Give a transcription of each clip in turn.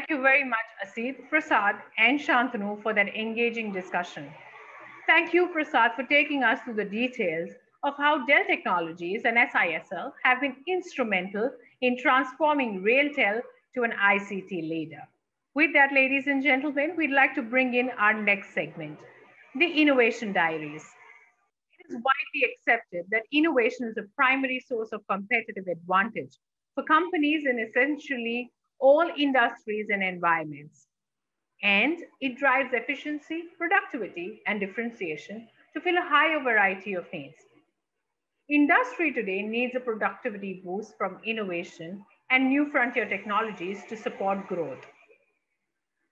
Thank you very much, Asit, Prasad, and Shantanu for that engaging discussion. Thank you, Prasad, for taking us through the details of how Dell Technologies and SISL have been instrumental in transforming RailTel to an ICT leader. With that, ladies and gentlemen, we'd like to bring in our next segment, the Innovation Diaries. It is widely accepted that innovation is a primary source of competitive advantage for companies in essentially all industries and environments. And it drives efficiency, productivity, and differentiation to fill a higher variety of needs. Industry today needs a productivity boost from innovation and new frontier technologies to support growth.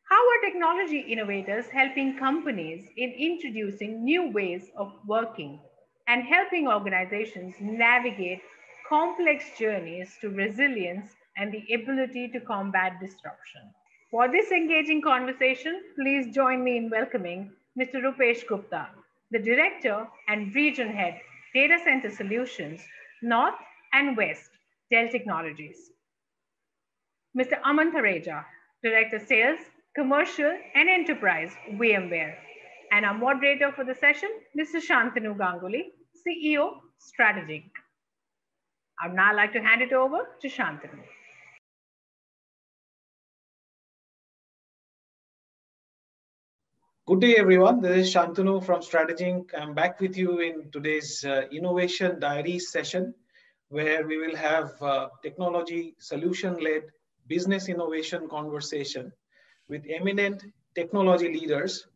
How are technology innovators helping companies in introducing new ways of working and helping organizations navigate complex journeys to resilience and the ability to combat disruption? For this engaging conversation, please join me in welcoming Mr. Rupesh Gupta, the Director and Region Head, Data Center Solutions, North and West, Dell Technologies. Mr. Aman Thareja, Director Sales, Commercial and Enterprise, VMware. And our moderator for the session, Mr. Shantanu Ganguly, CEO, StrategINK. I'd now like to hand it over to Shantanu. Good day, everyone. This is Shantanu from StrategINK. I'm back with you in today's uh, Innovation Diary session, where we will have uh, technology solution-led business innovation conversation with eminent technology leaders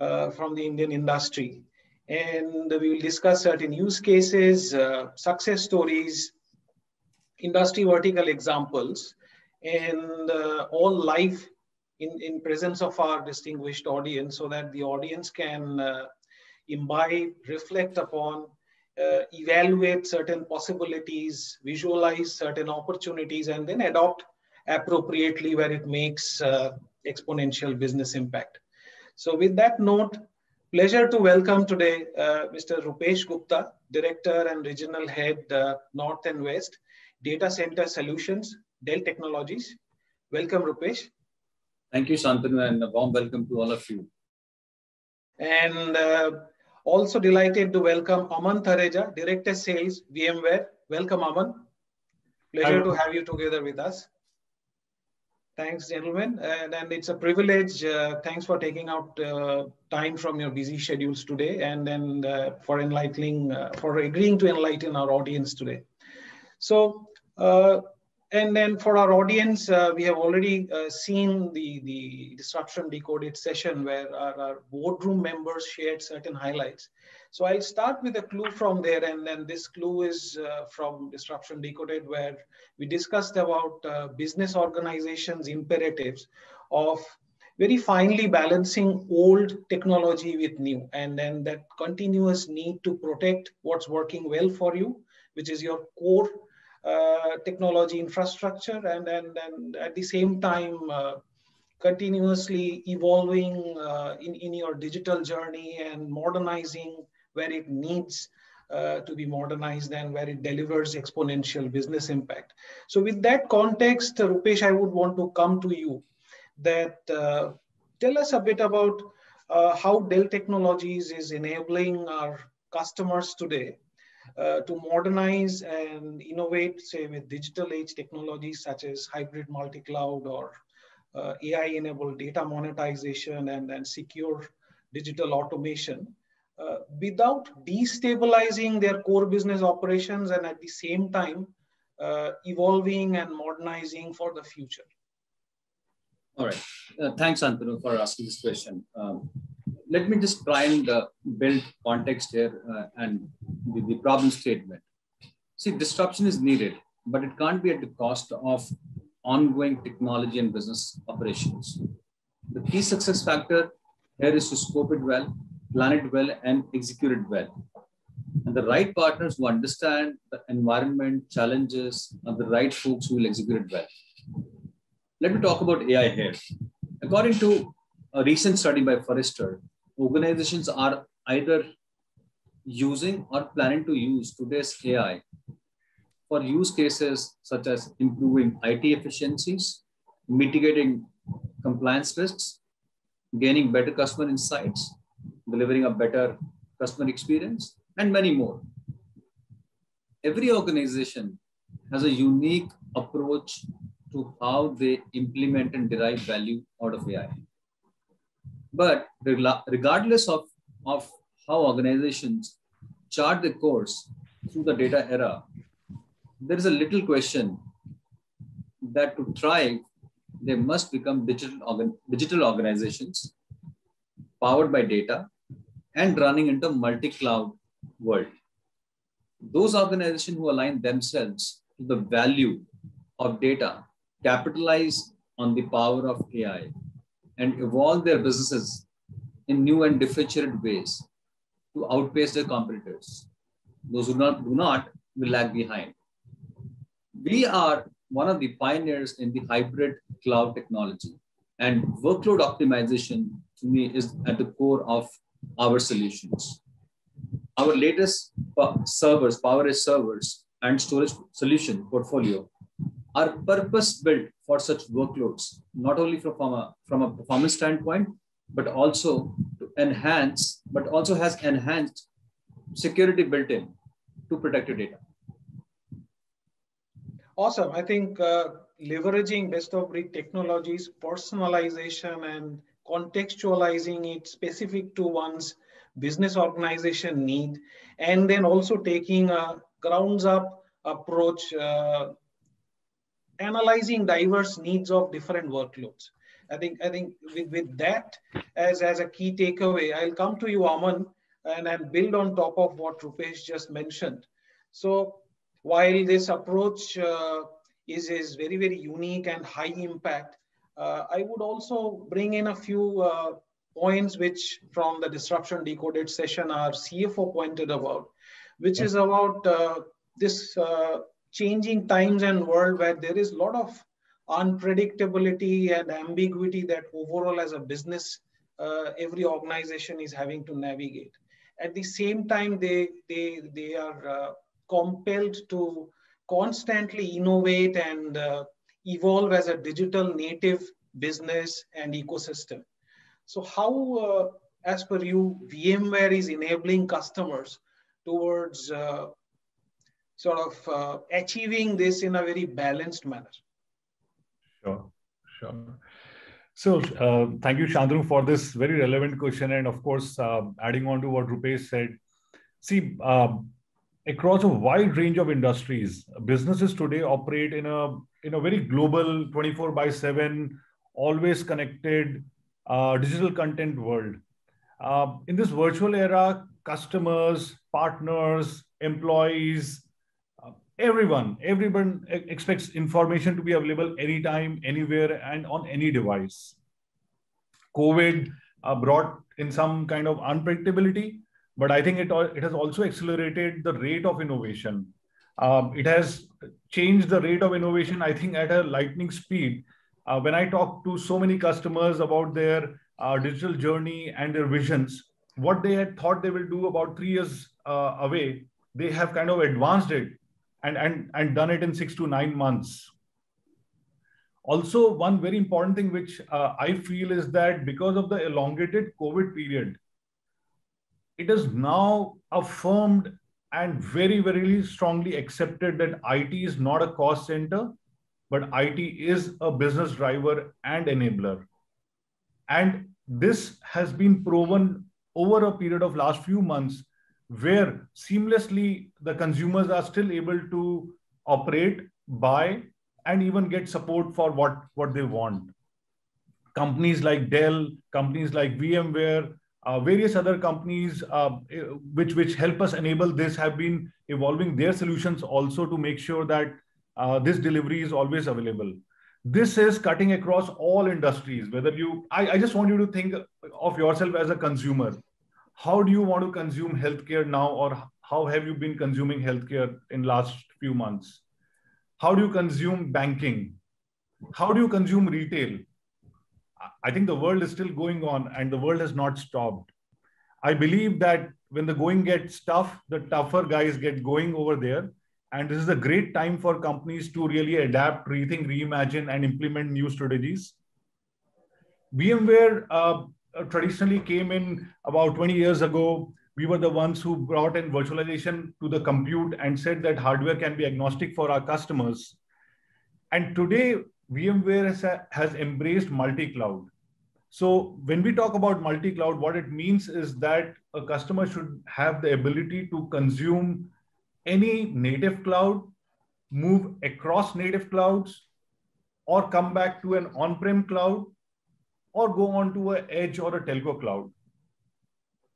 uh, from the Indian industry. And we will discuss certain use cases, uh, success stories, industry vertical examples, and uh, all live in, in presence of our distinguished audience so that the audience can uh, imbibe, reflect upon, uh, evaluate certain possibilities, visualize certain opportunities, and then adopt appropriately where it makes uh, exponential business impact. So with that note, pleasure to welcome today uh, Mr. Rupesh Gupta, Director and Regional Head, uh, North and West, Data Center Solutions, Dell Technologies. Welcome, Rupesh. Thank you, Shantanu, and a warm welcome to all of you. And uh, also delighted to welcome Aman Thareja, Director Sales, VMware. Welcome, Aman. Pleasure to have you together with us. Thanks, gentlemen. And, and it's a privilege. Uh, thanks for taking out uh, time from your busy schedules today and then uh, for enlightening, uh, for agreeing to enlighten our audience today. So, uh, and then for our audience, uh, we have already seen the, the Disruption Decoded session where our, our boardroom members shared certain highlights. So I'll start with a clue from there, and then this clue is uh, from Disruption Decoded, where we discussed about uh, business organizations' imperatives of very finely balancing old technology with new, and then that continuous need to protect what's working well for you, which is your core uh, technology infrastructure, and then and at the same time uh, continuously evolving uh, in, in your digital journey and modernizing where it needs uh, to be modernized and where it delivers exponential business impact. So with that context, uh, Rupesh, I would want to come to you that uh, tell us a bit about uh, how Dell Technologies is enabling our customers today uh, to modernize and innovate, say, with digital age technologies such as hybrid multi-cloud or uh, AI-enabled data monetization and, and secure digital automation uh, without destabilizing their core business operations and at the same time uh, evolving and modernizing for the future? All right. Uh, thanks, Shantanu, for asking this question. Um, let me just try and uh, build context here uh, and the, the problem statement. See, disruption is needed, but it can't be at the cost of ongoing technology and business operations. The key success factor here is to scope it well, plan it well, and execute it well. And the right partners who understand the environment, challenges, are the right folks who will execute it well. Let me talk about AI here. According to a recent study by Forrester, organizations are either using or planning to use today's AI for use cases such as improving IT efficiencies, mitigating compliance risks, gaining better customer insights, delivering a better customer experience, and many more. Every organization has a unique approach to how they implement and derive value out of AI. But regardless of, of how organizations chart the course through the data era, there is a little question that to thrive, they must become digital, organ, digital organizations powered by data and running into multi-cloud world. Those organizations who align themselves to the value of data, capitalize on the power of AI, and evolve their businesses in new and differentiated ways to outpace their competitors. Those who not, do not will lag behind. We are one of the pioneers in the hybrid cloud technology and workload optimization to me is at the core of our solutions. Our latest servers, PowerEdge servers and storage solution portfolio are purpose built for such workloads, not only from a, from a performance standpoint, but also to enhance, but also has enhanced security built in to protect your data. Awesome. I think uh, leveraging best of breed technologies, personalization, and contextualizing it specific to one's business organization need, and then also taking a grounds up approach, uh, analyzing diverse needs of different workloads. I think I think with, with that as, as a key takeaway, I'll come to you, Aman, and, and build on top of what Rupesh just mentioned. So while this approach uh, is, is very, very unique and high impact, uh, I would also bring in a few uh, points which from the disruption decoded session our CFO pointed about, which is about uh, this uh, changing times and world where there is a lot of unpredictability and ambiguity that overall as a business, uh, every organization is having to navigate. At the same time, they, they, they are uh, compelled to constantly innovate and uh, evolve as a digital native business and ecosystem. So how, uh, as per you, VMware is enabling customers towards uh, sort of uh, achieving this in a very balanced manner? Sure, sure. So uh, thank you, Shantanu, for this very relevant question. And of course, uh, adding on to what Rupesh said, see, um, across a wide range of industries, businesses today operate in a in a very global, 24 by 7, always connected uh, digital content world. Uh, in this virtual era, customers, partners, employees, uh, everyone, everyone expects information to be available anytime, anywhere, and on any device. COVID uh, brought in some kind of unpredictability, but I think it, it has also accelerated the rate of innovation. Um, it has changed the rate of innovation, I think, at a lightning speed uh, when I talk to so many customers about their uh, digital journey and their visions, what they had thought they will do about three years uh, away, they have kind of advanced it and, and, and done it in six to nine months. Also, one very important thing which uh, I feel is that because of the elongated COVID period, it is now affirmed and very, very strongly accepted that IT is not a cost center, but IT is a business driver and enabler. And this has been proven over a period of last few months where seamlessly the consumers are still able to operate, buy, and even get support for what, what they want. Companies like Dell, companies like VMware, uh, various other companies uh, which, which help us enable this have been evolving their solutions also to make sure that uh, this delivery is always available. This is cutting across all industries. Whether you, I, I just want you to think of yourself as a consumer. How do you want to consume healthcare now, or how have you been consuming healthcare in last few months? How do you consume banking? How do you consume retail? I think the world is still going on and the world has not stopped. I believe that when the going gets tough, the tougher guys get going over there. And this is a great time for companies to really adapt, rethink, reimagine, and implement new strategies. VMware uh, Uh, traditionally came in about 20 years ago. We were the ones who brought in virtualization to the compute and said that hardware can be agnostic for our customers. And today, VMware has, uh, has embraced multi-cloud. So when we talk about multi-cloud, what it means is that a customer should have the ability to consume any native cloud, move across native clouds, or come back to an on-prem cloud, or go on to an edge or a telco cloud.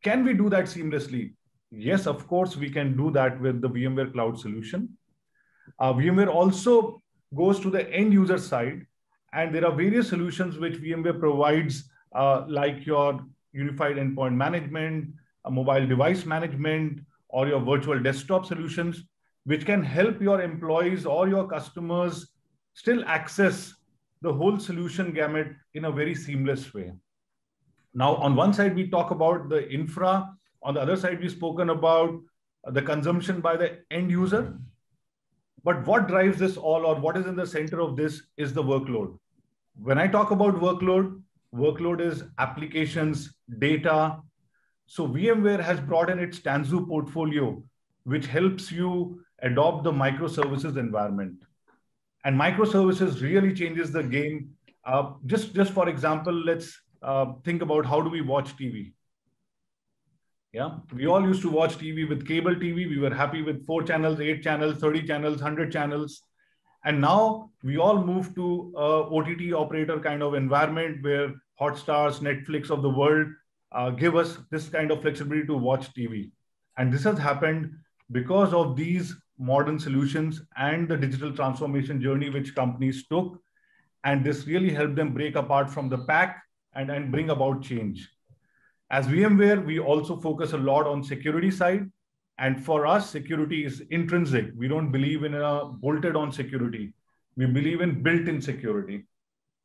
Can we do that seamlessly? Yes, of course, we can do that with the VMware Cloud solution. Uh, VMware also goes to the end user side, and there are various solutions which VMware provides, uh, like your unified endpoint management, mobile device management, or your virtual desktop solutions, which can help your employees or your customers still access the whole solution gamut in a very seamless way. Now, on one side, we talk about the infra. On the other side, we've spoken about the consumption by the end user. But what drives this all, or what is in the center of this, is the workload. When I talk about workload, workload is applications, data, so VMware has brought in its Tanzu portfolio, which helps you adopt the microservices environment. And microservices really changes the game. Uh, just, just for example, let's uh, think about how do we watch TV. Yeah, we all used to watch TV with cable TV. We were happy with four channels, eight channels, 30 channels, 100 channels. And now we all move to a OTT operator kind of environment where Hotstars, Netflix of the world uh, give us this kind of flexibility to watch TV. And this has happened because of these modern solutions and the digital transformation journey which companies took. And this really helped them break apart from the pack and, and bring about change. As VMware, we also focus a lot on security side. And for us, security is intrinsic. We don't believe in a bolted on security. We believe in built in security.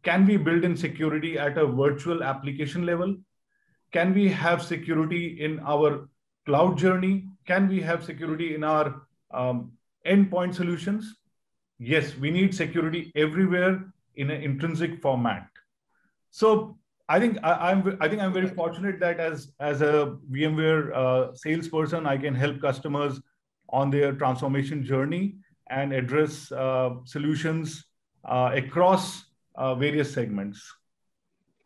Can we build in security at a virtual application level? Can we have security in our cloud journey? Can we have security in our um, endpoint solutions? Yes, we need security everywhere in an intrinsic format. So I think I, am I think I'm very fortunate that as as a VMware uh, salesperson, I can help customers on their transformation journey and address uh, solutions uh, across uh, various segments.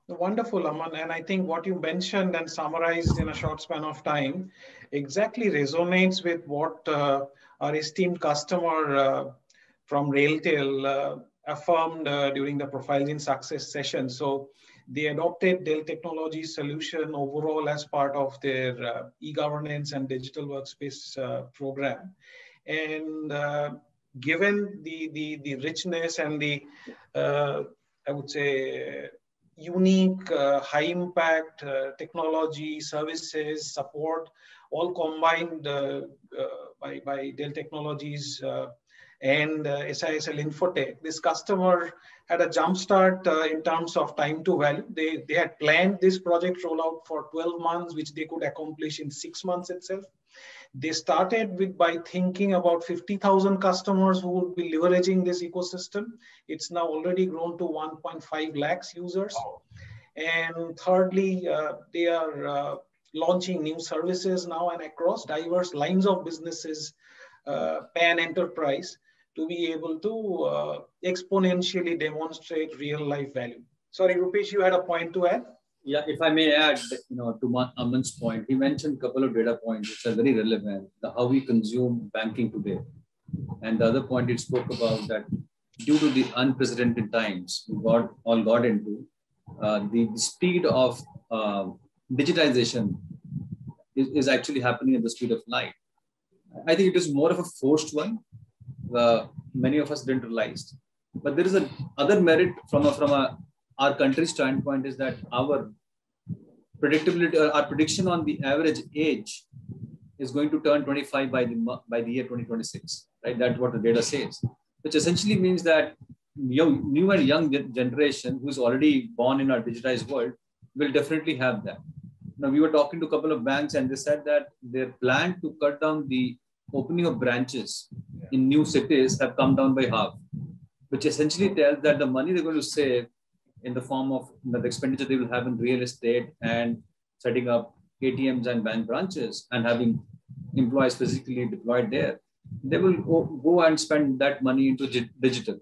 Wonderful, Aman. And I think what you mentioned and summarized in a short span of time exactly resonates with what uh, our esteemed customer uh, from Railtel uh, affirmed uh, during the Profiles in Success session. So they adopted Dell Technologies solution overall as part of their uh, e-governance and digital workspace uh, program. And given the, the, the richness and the, I would say, unique, uh, high impact uh, technology, services, support, all combined uh, uh by, by Dell Technologies uh, and uh, SISL Infotech. This customer had a jumpstart in terms of time to value. They, they had planned this project rollout for 12 months, which they could accomplish in six months itself. They started with by thinking about 50,000 customers who would be leveraging this ecosystem. It's now already grown to 1.5 lakhs users. And thirdly, uh, they are uh, launching new services now and across diverse lines of businesses, uh, pan enterprise, to be able to uh, exponentially demonstrate real life value. Sorry, Rupesh, you had a point to add? Yeah, if I may add, you know, to Aman's point, he mentioned a couple of data points which are very relevant, the, how we consume banking today. And the other point he spoke about that due to the unprecedented times we got all got into, uh, the, speed of uh, digitization is, is actually happening at the speed of light. I think it is more of a forced one. Uh, many of us didn't realize. But there is a other merit from a, from a our country's standpoint is that our predictability or our prediction on the average age is going to turn 25 by the by the year 2026 right? That's what the data says which essentially means that new, new and young generation who's already born in our digitized world will definitely have that. Now we were talking to a couple of banks and they said that their plan to cut down the opening of branches in new cities have come down by half which essentially tells that the money they're going to save in the form of the expenditure they will have in real estate and setting up ATMs and bank branches and having employees physically deployed there, they will go, go and spend that money into digital.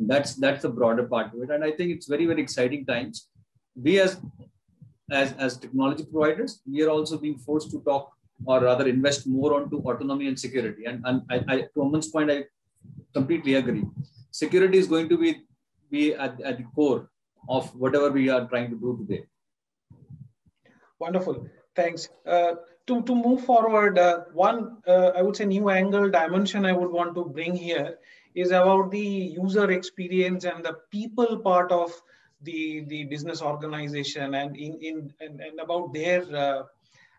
That's that's the broader part of it, and I think it's very very exciting times. We as as as technology providers, we are also being forced to talk or rather invest more onto autonomy and security. And, and I, I to Aman's point, I completely agree. Security is going to be be at, at the core of whatever we are trying to do today. Wonderful. Thanks. Uh, to, to move forward, uh, one, uh, I would say new angle dimension I would want to bring here is about the user experience and the people part of the, the business organization and, in, in, and, and about their uh,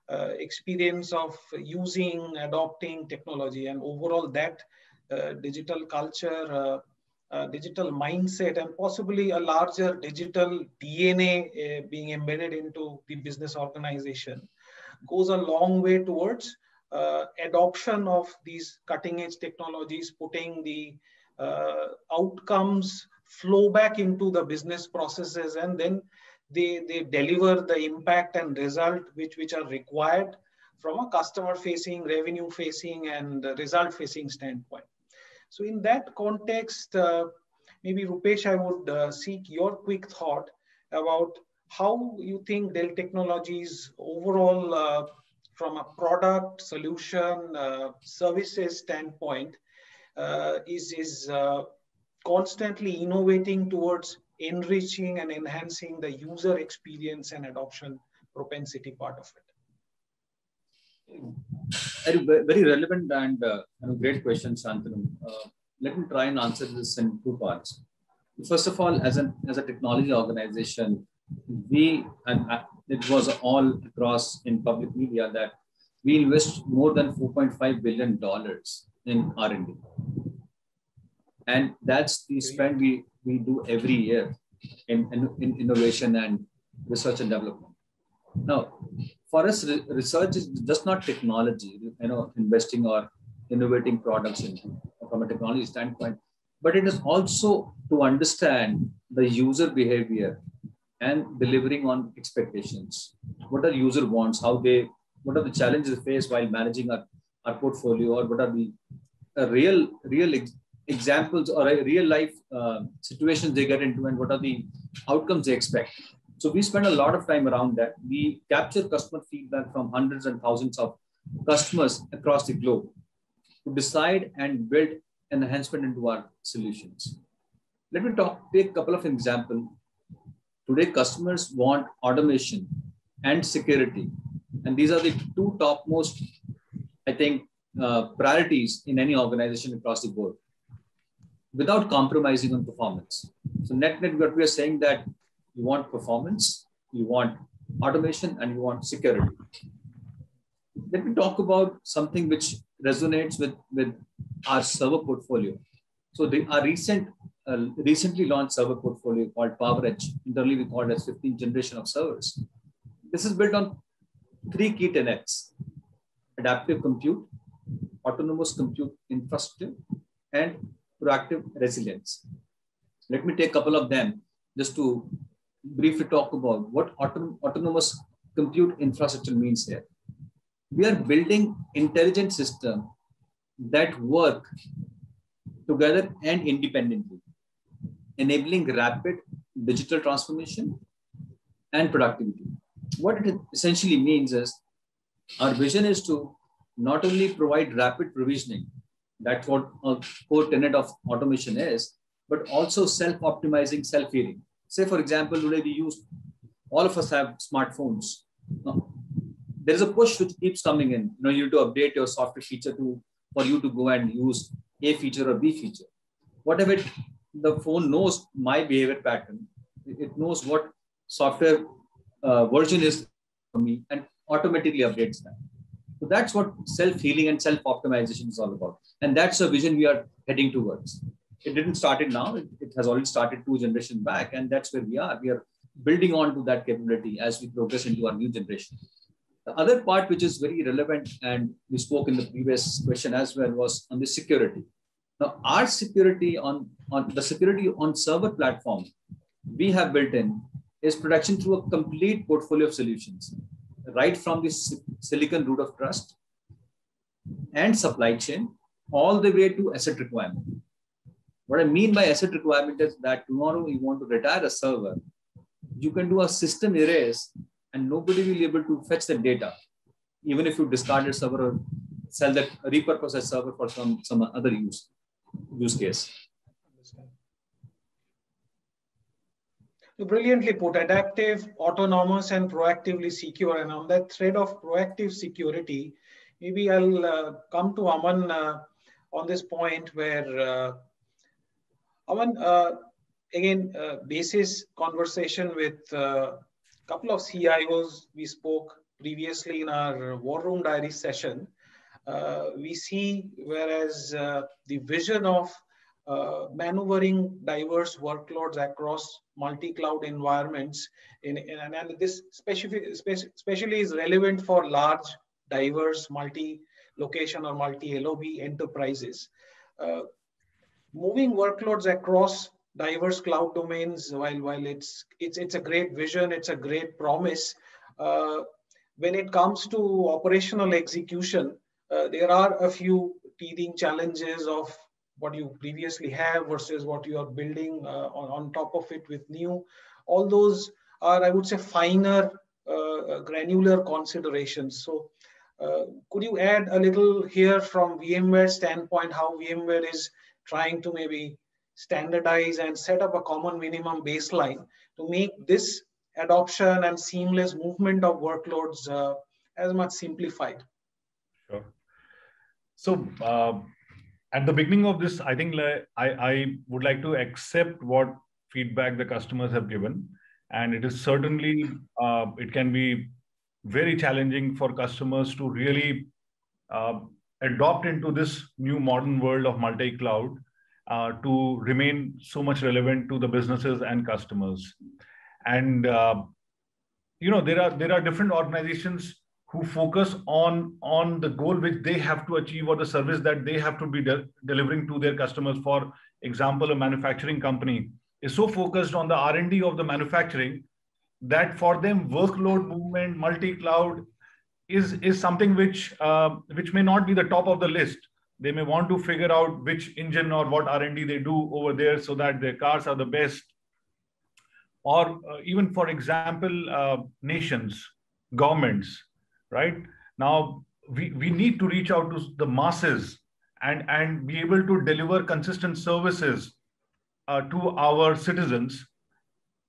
uh, experience of using, adopting technology and overall that uh, digital culture, uh, digital mindset and possibly a larger digital DNA uh, being embedded into the business organization goes a long way towards uh, adoption of these cutting edge technologies, putting the uh, outcomes flow back into the business processes and then they, they deliver the impact and result which, which are required from a customer facing, revenue facing and result facing standpoint. So in that context, uh, maybe Rupesh, I would uh, seek your quick thought about how you think Dell Technologies overall uh, from a product, solution, services standpoint is, is constantly innovating towards enriching and enhancing the user experience and adoption propensity part of it very relevant and uh, great question, Shantanu. Uh, let me try and answer this in two parts. First of all, as, an, as a technology organization, we, and uh, it was all across in public media that we invest more than $4.5 billion in R&D. And that's the spend we, we do every year in, in, in innovation and research and development. Now, for us, research is just not technology, you know, investing or innovating products in, from a technology standpoint, but it is also to understand the user behavior and delivering on expectations. What are user wants? How they? What are the challenges they face while managing our, our portfolio, or what are the uh, real real ex examples or real life uh, situations they get into, and what are the outcomes they expect? So we spend a lot of time around that. We capture customer feedback from hundreds and thousands of customers across the globe to decide and build an enhancement into our solutions. Let me talk, take a couple of examples. Today, customers want automation and security. And these are the two topmost, I think, uh, priorities in any organization across the board without compromising on performance. So net net, what we are saying that you want performance, you want automation, and you want security. Let me talk about something which resonates with, with our server portfolio. So the, our recent, uh, recently launched server portfolio called PowerEdge, internally we call it as 15th generation of servers. This is built on three key tenets, adaptive compute, autonomous compute infrastructure, and proactive resilience. Let me take a couple of them just to briefly talk about what autonomous compute infrastructure means here. We are building intelligent systems that work together and independently, enabling rapid digital transformation and productivity. What it essentially means is our vision is to not only provide rapid provisioning, that's what a core tenet of automation is, but also self-optimizing, self-healing. Say, for example, today we use, all of us have smartphones. there is a push which keeps coming in. You know, you need to update your software feature to for you to go and use A feature or B feature. Whatever it, the phone knows my behavior pattern, it knows what software uh, version is for me and automatically updates that. So that's what self-healing and self-optimization is all about. And that's a vision we are heading towards it didn't start it now. It, has already started two generations back, and that's where we are. We are building on to that capability as we progress into our new generation. The other part, which is very relevant, and we spoke in the previous question as well, was on the security. Now, our security on, on the security on server platform we have built in is protection through a complete portfolio of solutions, right from the silicon root of trust and supply chain all the way to asset retirement. What I mean by asset retirement is that tomorrow you want to retire a server, you can do a system erase and nobody will be able to fetch the data, even if you discard a server or sell that repurpose a server for some, some other use, use case. Brilliantly put, adaptive, autonomous, and proactively secure. And on that thread of proactive security, maybe I'll uh, come to Aman uh, on this point where uh, Aman, uh, again, uh, basis conversation with a uh, couple of CIOs we spoke previously in our War Room Diary session. Uh, we see whereas the vision of uh, maneuvering diverse workloads across multi-cloud environments. In, in, and this specific, especially is relevant for large, diverse, multi-location or multi-LOB enterprises. Uh, moving workloads across diverse cloud domains, while, while it's, it's, it's a great vision, it's a great promise, uh, when it comes to operational execution, uh, there are a few teething challenges of what you previously have versus what you are building uh, on, on top of it with new. All those are, I would say, finer, uh, uh granular considerations. So uh, could you add a little here from VMware standpoint, how VMware is trying to maybe standardize and set up a common minimum baseline to make this adoption and seamless movement of workloads uh, as much simplified? Sure. So uh, at the beginning of this, I think I, I would like to accept what feedback the customers have given. And it is certainly, uh, it can be very challenging for customers to really uh, adopt into this new modern world of multi-cloud uh, to remain so much relevant to the businesses and customers. And, uh, you know, there are, there are different organizations who focus on on the goal which they have to achieve or the service that they have to be de delivering to their customers for example a manufacturing company is so focused on the r&d of the manufacturing that for them workload movement multi-cloud is is something which uh, which may not be the top of the list they may want to figure out which engine or what r&d they do over there so that their cars are the best or uh, even for example uh, nations governments right? Now, we, we need to reach out to the masses and, and be able to deliver consistent services uh, to our citizens.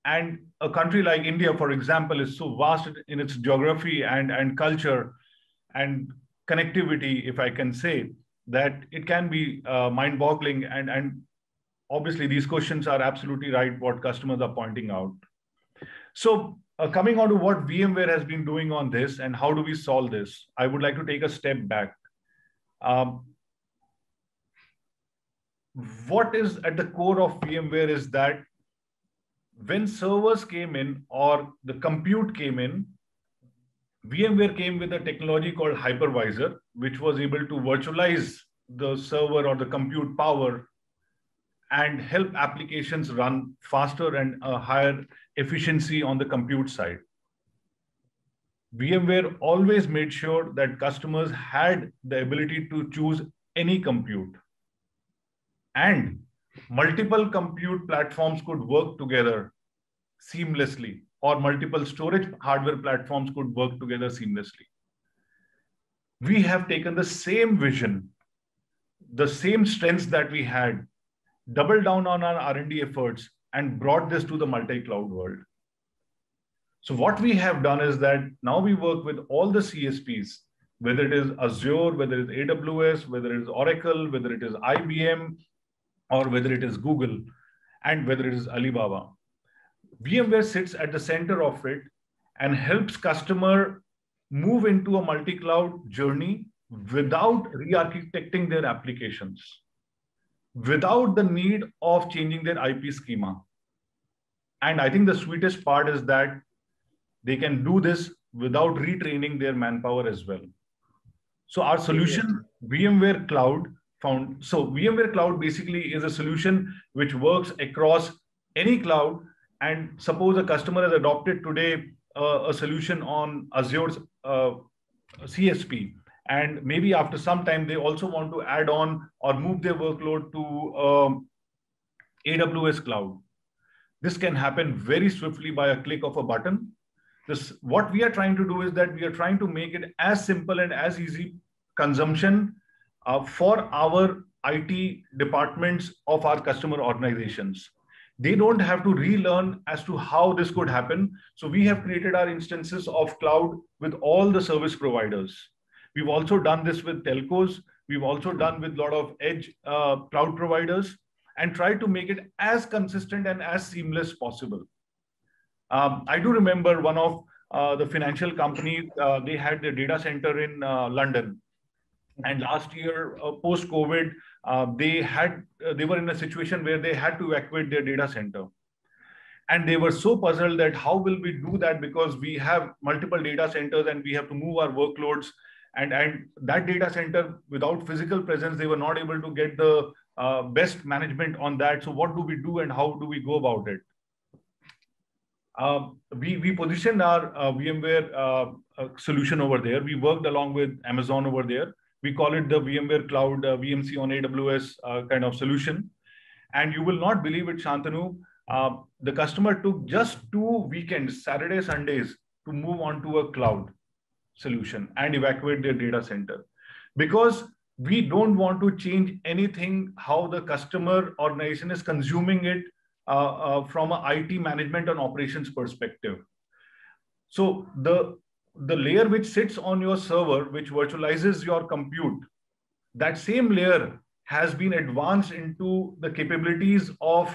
And a country like India, for example, is so vast in its geography and, and culture and connectivity, if I can say, that it can be uh, mind boggling. And, and obviously, these questions are absolutely right, what customers are pointing out. So, uh, coming on to what VMware has been doing on this and how do we solve this, I would like to take a step back. Um, what is at the core of VMware is that when servers came in or the compute came in, VMware came with a technology called hypervisor, which was able to virtualize the server or the compute power and help applications run faster and a higher efficiency on the compute side. VMware always made sure that customers had the ability to choose any compute. And multiple compute platforms could work together seamlessly, or multiple storage hardware platforms could work together seamlessly. We have taken the same vision, the same strengths that we had, doubled down on our R&D efforts, and brought this to the multi-cloud world. So what we have done is that now we work with all the CSPs, whether it is Azure, whether it is AWS, whether it is Oracle, whether it is IBM, or whether it is Google, and whether it is Alibaba. VMware sits at the center of it and helps customer move into a multi-cloud journey without re-architecting their applications without the need of changing their IP schema. And I think the sweetest part is that they can do this without retraining their manpower as well. So our solution, VMware Cloud, found so VMware Cloud basically is a solution which works across any cloud and suppose a customer has adopted today uh, a solution on Azure's uh, CSP, and maybe after some time they also want to add on or move their workload to um, AWS cloud. This can happen very swiftly by a click of a button. This, what we are trying to do is that we are trying to make it as simple and as easy consumption uh, for our IT departments of our customer organizations. They don't have to relearn as to how this could happen. So we have created our instances of cloud with all the service providers. We've also done this with telcos. We've also done with a lot of edge uh, cloud providers and try to make it as consistent and as seamless possible. Um, I do remember one of uh, the financial companies, uh, they had a data center in uh, London. And last year, uh, post COVID, uh, they had uh, they were in a situation where they had to evacuate their data center. And they were so puzzled that how will we do that because we have multiple data centers and we have to move our workloads. And and that data center without physical presence they were not able to get the uh, best management on that. So what do we do and how do we go about it? Uh, we we positioned our uh, vmware solution over there. We worked along with amazon over there we call it the VMware Cloud uh, VMC on AWS uh, kind of solution. And you will not believe it, Shantanu. Uh, the customer took just two weekends, Saturday, Sundays, to move on to a cloud solution and evacuate their data center. Because we don't want to change anything how the customer organization is consuming it uh, uh, from an IT management and operations perspective. So the the layer which sits on your server, which virtualizes your compute, that same layer has been advanced into the capabilities of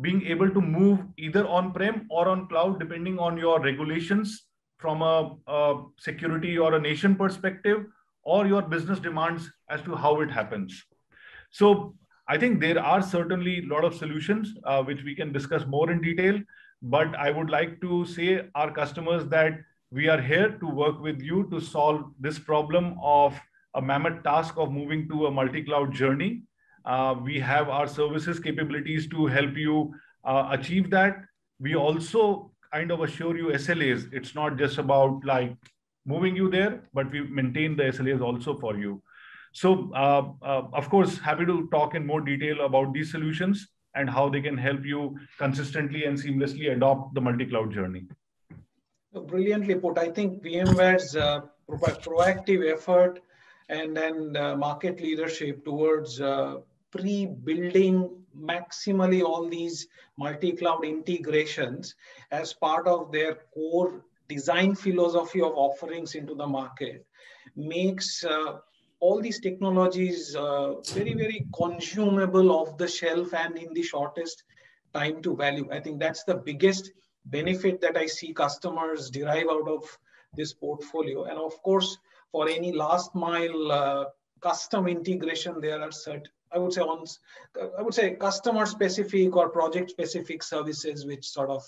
being able to move either on-prem or on cloud, depending on your regulations from a, a, security or a nation perspective, or your business demands as to how it happens. So I think there are certainly a lot of solutions uh, which we can discuss more in detail. But I would like to say our customers that we are here to work with you to solve this problem of a mammoth task of moving to a multi-cloud journey. Uh, we have our services capabilities to help you uh, achieve that. We also kind of assure you SLAs. It's not just about like moving you there, but we maintain the SLAs also for you. So, uh, uh, of course, happy to talk in more detail about these solutions and how they can help you consistently and seamlessly adopt the multi-cloud journey. Brilliantly put. I think VMware's uh, pro proactive effort and then uh, market leadership towards uh, pre-building maximally all these multi-cloud integrations as part of their core design philosophy of offerings into the market makes uh, all these technologies uh, very, very consumable off the shelf and in the shortest time to value. I think that's the biggest benefit that I see customers derive out of this portfolio. And of course, for any last mile uh, custom integration, there are certain, I would say on, I would say customer specific or project specific services, which sort of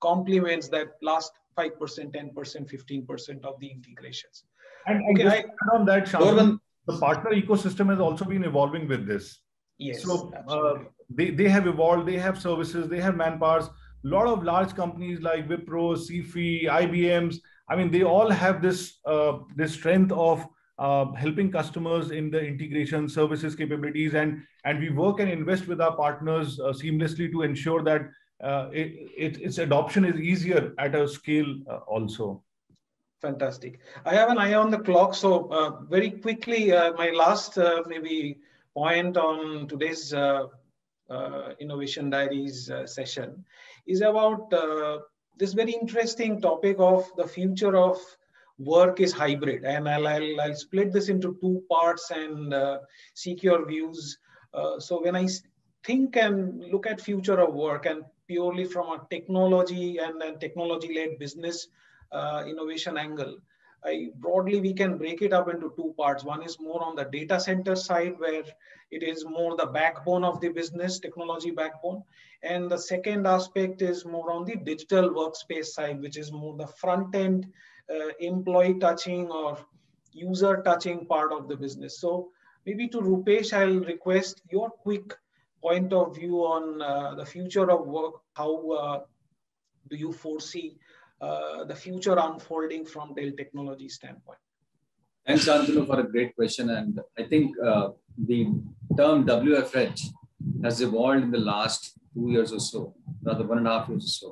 complements that last 5%, 10%, 15% of the integrations. And, and okay, I, on that, Shantan, the partner ecosystem has also been evolving with this. Yes. So uh, they, they have evolved, they have services, they have manpowers a lot of large companies like Wipro, CFI, IBMs, I mean, they all have this, uh, this strength of uh, helping customers in the integration services capabilities. And, and we work and invest with our partners uh, seamlessly to ensure that uh, it, it, its adoption is easier at a scale uh, also. Fantastic. I have an eye on the clock. So uh, very quickly, my last maybe point on today's Innovation Diaries session is about uh, this very interesting topic of the future of work is hybrid. And I'll, I'll, I'll split this into two parts and uh, seek your views. Uh, so when I think and look at future of work and purely from a technology and, and technology-led business uh, innovation angle, I, broadly, we can break it up into two parts. One is more on the data center side, where it is more the backbone of the business, technology backbone. And the second aspect is more on the digital workspace side, which is more the front end uh, employee touching or user touching part of the business. So maybe to Rupesh, I'll request your quick point of view on uh, the future of work, how uh, do you foresee uh, the future unfolding from Dell technology standpoint? Thanks, Shantanu, for a great question. And I think uh, the term WFH has evolved in the last two years or so, rather one and a half years or so.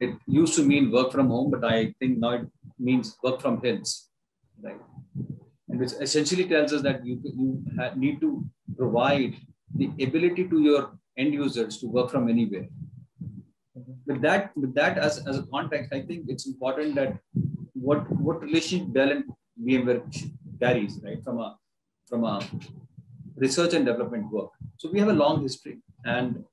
It used to mean work from home, but I think now it means work from hills, right? And which essentially tells us that you, you need to provide the ability to your end users to work from anywhere. With that, with that as, as a context, I think it's important that what what relationship Dell and VMware carries, right, from a from a research and development work. So we have a long history, and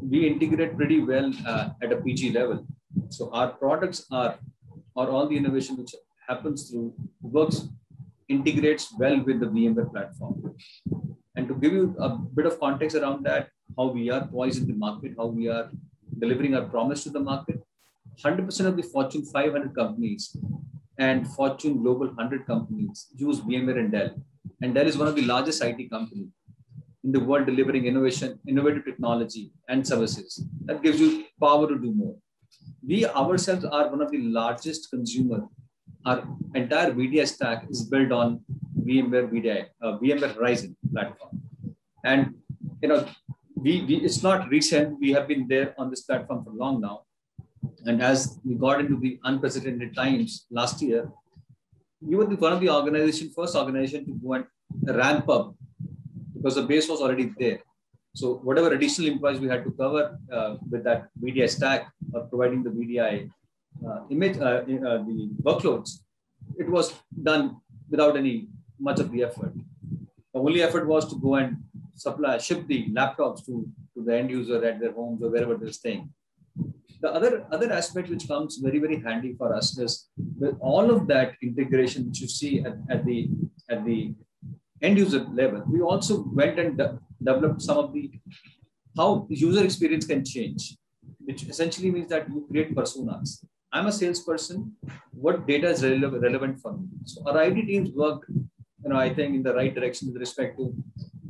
we integrate pretty well uh, at a PG level. So our products are, or all the innovation which happens through works integrates well with the VMware platform. And to give you a bit of context around that, how we are poised in the market, how we are delivering our promise to the market, 100% of the Fortune 500 companies and Fortune Global 100 companies use VMware and Dell. And Dell is one of the largest IT companies in the world delivering innovation, innovative technology and services. That gives you power to do more. We ourselves are one of the largest consumer. Our entire VDI stack is built on VMware VDI, uh, VMware Horizon platform. And you know, we, we it's not recent. We have been there on this platform for long now. And as we got into the unprecedented times last year, we were the, one of the organization, first organization to go and ramp up because the base was already there. So whatever additional employees we had to cover uh, with that VDI stack or providing the VDI uh, image, uh, uh, the workloads, it was done without any much of the effort. The only effort was to go and supply, ship the laptops to, to the end user at their homes or wherever they're staying. The other, other aspect which comes very, very handy for us is with all of that integration which you see at, at the at the end user level, we also went and de- developed some of the how user experience can change, which essentially means that you create personas. I'm a salesperson. What data is rele- relevant for me? So our IT teams work, you know, I think in the right direction with respect to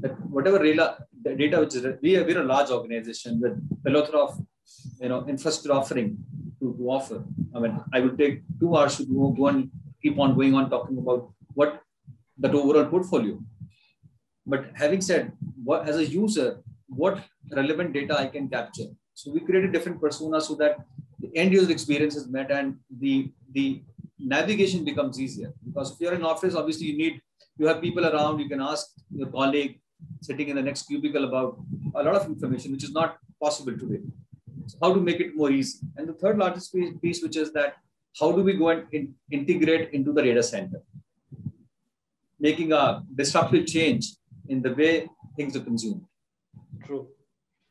that whatever data which is we are, we're a large organization with a lot of you know infrastructure offering to, to offer. I mean, I would take two hours to go, go and keep on going on talking about what that overall portfolio. But having said, what as a user, what relevant data I can capture. So we created different personas so that the end user experience is met and the the navigation becomes easier. Because if you're in office, obviously you need you have people around, you can ask your colleague sitting in the next cubicle about a lot of information, which is not possible today. So how to make it more easy. And the third largest piece, which is that how do we go and in, integrate into the data center? Making a disruptive change in the way things are consumed. True.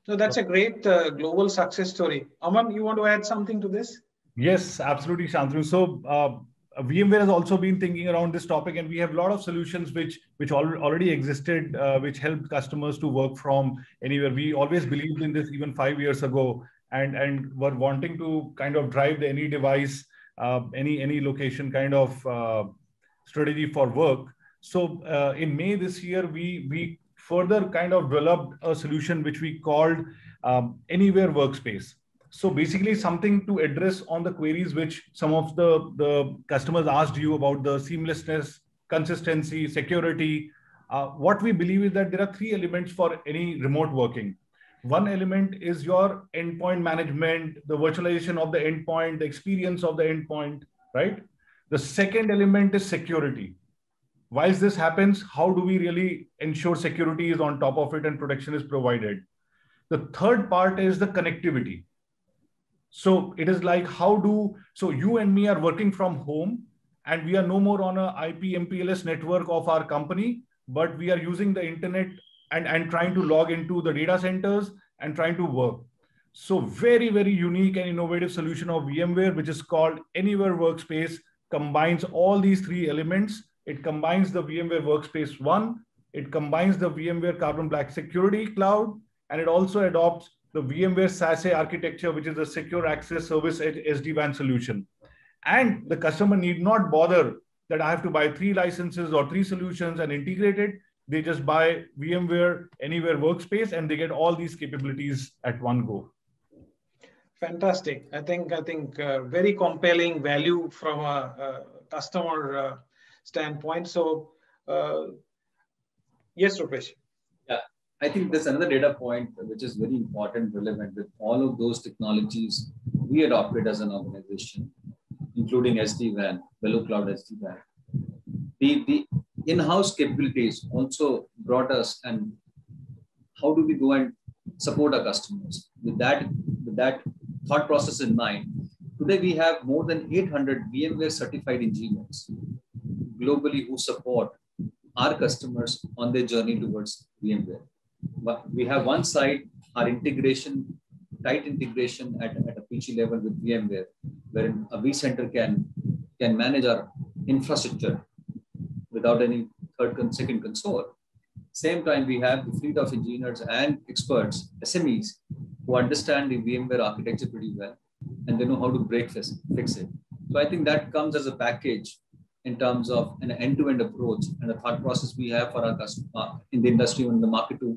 So that's a great uh, global success story. Aman, you want to add something to this? Yes, absolutely, Shantanu. So uh, VMware has also been thinking around this topic, and we have a lot of solutions which which al- already existed, uh, which help customers to work from anywhere. We always believed in this even five years ago, and and were wanting to kind of drive the any device, uh, any any location kind of uh, strategy for work. So uh, in May this year, we we further kind of developed a solution which we called um, Anywhere Workspace so basically something to address on the queries which some of the, the customers asked you about the seamlessness, consistency, security. Uh, what we believe is that there are three elements for any remote working. One element is your endpoint management, the virtualization of the endpoint, the experience of the endpoint, right? The second element is security. Whilst this happens, how do we really ensure security is on top of it and protection is provided? The third part is the connectivity so it is like how do so you and me are working from home and we are no more on a ip mpls network of our company but we are using the internet and, and trying to log into the data centers and trying to work. So very very unique and innovative solution of vmware which is called anywhere workspace combines all these three elements. It combines the vmware workspace one it combines the vmware carbon black security cloud and it also adopts the VMware SASE architecture, which is a secure access service SD-WAN solution. And the customer need not bother that I have to buy three licenses or three solutions and integrate it. They just buy VMware Anywhere Workspace and they get all these capabilities at one go. Fantastic. I think I think uh, very compelling value from a, a customer uh, standpoint. So, uh, yes, Rupesh. I think there's another data point which is very important, relevant with all of those technologies we adopted as an organization, including SD-WAN, VeloCloud SD-WAN. The, the in-house capabilities also brought us and how do we go and support our customers with that with that thought process in mind today we have more than 800 vmware certified engineers globally who support our customers on their journey towards vmware we have one side our integration tight integration at, at a PG level with VMware, wherein a vCenter can, can manage our infrastructure without any third and second console. Same time, we have the fleet of engineers and experts, SMEs, who understand the VMware architecture pretty well, and they know how to break this, fix it. So I think that comes as a package in terms of an end-to-end approach and the thought process we have for our customer in the industry and the market to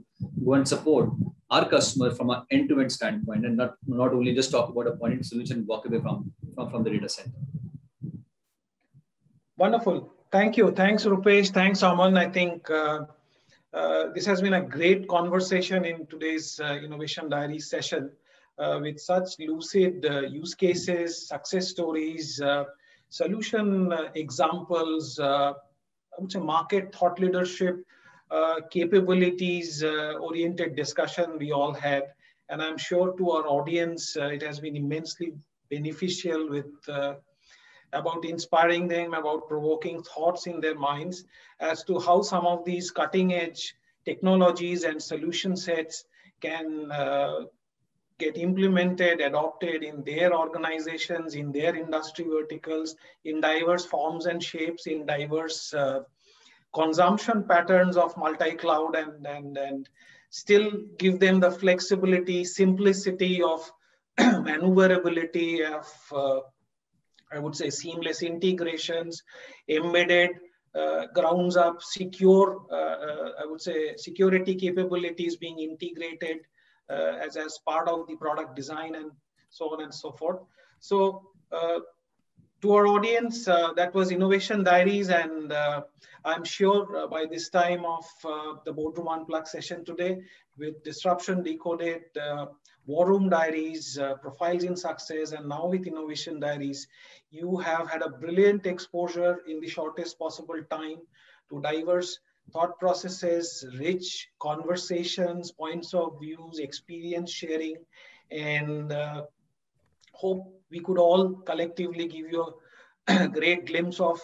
go and support our customer from an end-to-end standpoint and not, not only just talk about a point solution and walk away from, from, from the data center. Wonderful. Thank you. Thanks, Rupesh. Thanks, Aman. I think uh, uh, this has been a great conversation in today's uh, Innovation Diary session uh, with such lucid uh, use cases, success stories, uh, solution uh, examples, uh, I would say market thought leadership, uh, capabilities oriented discussion we all had. And I'm sure to our audience, it has been immensely beneficial with about inspiring them, about provoking thoughts in their minds as to how some of these cutting edge technologies and solution sets can uh, get implemented, adopted in their organizations, in their industry verticals, in diverse forms and shapes, in diverse uh, consumption patterns of multi-cloud and, and, and still give them the flexibility, simplicity of maneuverability of uh, I would say seamless integrations, embedded uh, grounds up, secure, uh, uh, I would say security capabilities being integrated Uh, as, as part of the product design and so on and so forth. So uh, to our audience, uh, that was Innovation Diaries and uh, I'm sure uh, by this time of the Boardroom Unplugged session today with Disruption Decoded, War Room Diaries, Profiles in Success, and now with Innovation Diaries, you have had a brilliant exposure in the shortest possible time to diverse thought processes, rich conversations, points of views, experience sharing, and uh, hope we could all collectively give you a great glimpse of